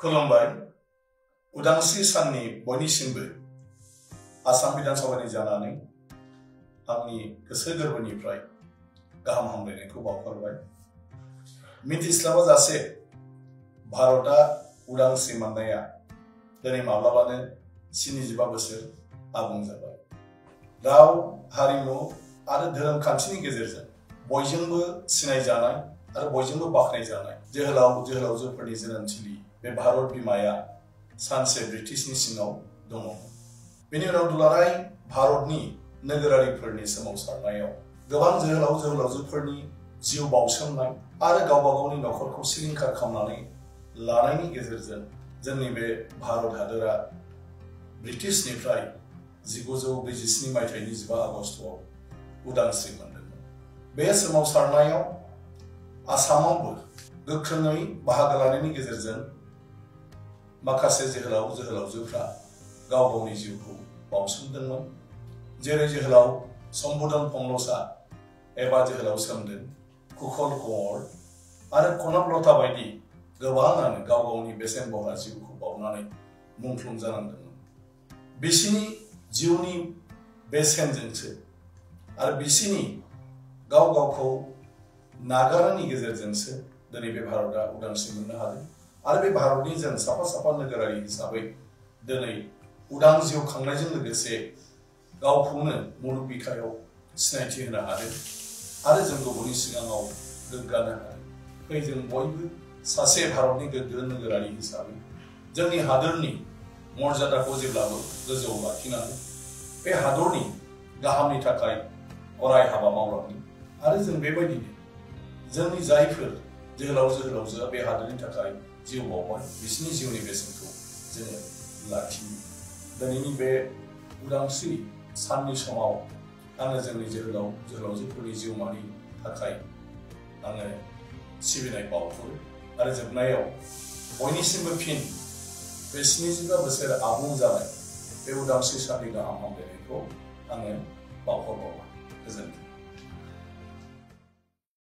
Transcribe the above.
खुलुमबाय उदांस्रि साननि बयनिसिमबो आसाम बिधानसभानि जानानै आंनि गोसो गोरबोनिफ्राय गाहाम हामलायनायखौ बावहरबाय मिथिस्लाबा जासे भारतआ उदांस्रि मोननाया दिनै माब्लाबानो स्निजिबा बोसोर आबुं जाबाय राव हारिमु आरो धोरोम खान्थिनि गेजेरजों बयजोंबो सिनायजानाय आरो बयजोंबो बाख्नायजानाय जोहोलाव जोहोलावजोफोरनि जोनोमथिलि बे भारत बिमाया सानसे ब्रिटिशनि सिङाव दङमोन बेनि उनाव दुलाराय भारतनि नोगोरारिफोरनि सोमावसारनायाव गोबां जोहोलाव जोहोलावजोफोरनि जिउ बाउसोमनाय आरो गावबा गावनि नखरखौ सिलिंखार खालामनानै लानायनि गेजेरजों जोंनि बे भारत हादोरा ब्रिटिशनिफ्राय जिगुजौ ब्रैजिस्नि मायथाइनि जिबा आगस्टआव उदांस्रि मोनदोंमोन। बे सोमावसारनायाव आसामावबो गोख्रोङै बाहागो लानायनि गेजेरजों माखासे जोहोलाव जोहोलावजोफ्रा गाव गावनि जिउखौ बाउसोमदोंमोन जेरै जोहोलाव सम्बोधन फंलसा एबा जोहोलाव सोमदोन कुशल कुंवर आरो कनक लता बायदि गोबाङानो गाव गावनि बेसेन बरा जिउखौ बावनानै मुंख्लं जानांदोंमोन बिसिनि जिउनि बेसेनजोंसो आरो बिसिनि गाव गावखौ नागारनायनि गेजेरजोंसो दिनै बे भारतआ उदांस्रि मोननो हादों आरो बे भारतनि जों साफा साफा नोगोरारि हिसाबै दिनै उदां जिउ खांनायजों लोगोसे गावखौनो मुलुग बिखायाव सिनायथि होनो हादों आरो जों गुबुननि सिगाङाव गोग्गानो हादों। फै जों बयबो सासे भारतनि गोग्गो नोगोरारि हिसाबै जोंनि हादोरनि मर्यादाखौ जेब्लाबो गोजौआव लाखिनानै बे हादरनि गाहामनि थाखाय अराय हाबा मावलांनो आरो जों बेबायदिनो जोंनि जायफोर जोहोलाव जोहोलावजोआ बे हादोरनि थाखाय जिउ बावबाय बिसोरनि जिउनि बेसेनखौ जोङो लाखियो। दिनैनि बे उदांस्रि साननि समाव आङो जोंनि जोहोलाव जोहोलावजोफोरनि जिउमानि थाखाय आङो सिबिनाय बावहरो आरो जोबनायाव बयनिसिमबो फिन बे स्निजिबा बोसोर आबुं जानाय बे उदांस्रि साननि गाहाम हामलायनायखौ आङो बावहरबावबाय। गोजोन्थों